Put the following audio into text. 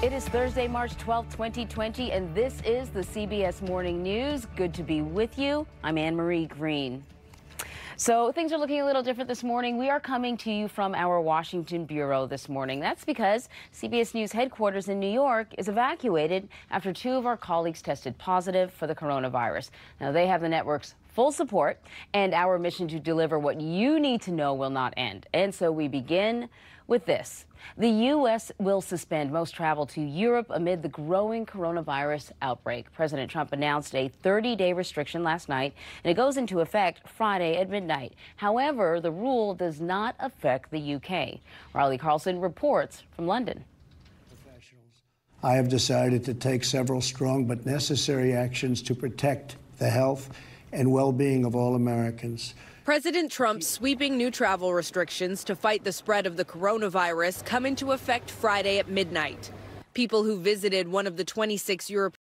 It is Thursday, March 12, 2020, and this is the CBS Morning News. Good to be with you. I'm Anne Marie Green. So things are looking a little different this morning. We are coming to you from our Washington bureau this morning. That's because CBS News headquarters in New York is evacuated after two of our colleagues tested positive for the coronavirus. Now they have the network's full support and our mission to deliver what you need to know will not end. And so we begin with this. The U.S. will suspend most travel to Europe amid the growing coronavirus outbreak. President Trump announced a 30 day restriction last night, and it goes into effect Friday at midnight. However, the rule does not affect the U.K. Riley Carlson reports from London. I have decided to take several strong but necessary actions to protect the health and well being of all Americans. President Trump's sweeping new travel restrictions to fight the spread of the coronavirus come into effect Friday at midnight. People who visited one of the 26 European